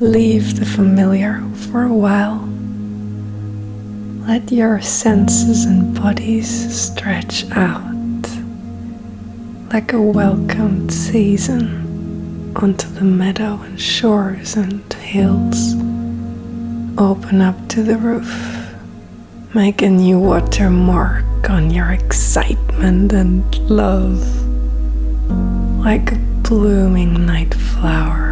Leave the familiar for a while. Let your senses and bodies stretch out like a welcomed season onto the meadow and shores and hills. Open up to the roof. Make a new watermark on your excitement and love like a blooming night flower.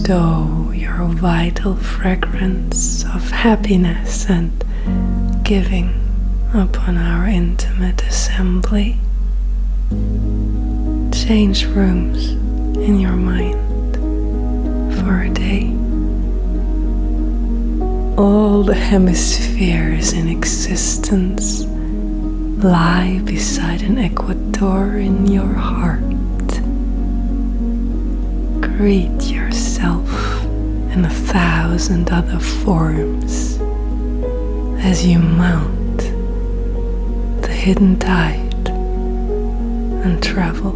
Bestow your vital fragrance of happiness and giving upon our intimate assembly. Change rooms in your mind for a day. All the hemispheres in existence lie beside an equator in your heart. Greet yourself in a thousand other forms as you mount the hidden tide and travel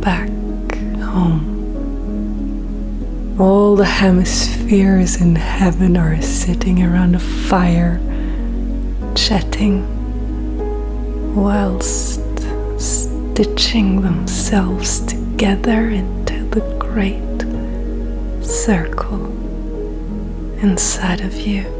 back home. All the hemispheres in heaven are sitting around a fire, chatting, whilst stitching themselves together into the great circle inside of you.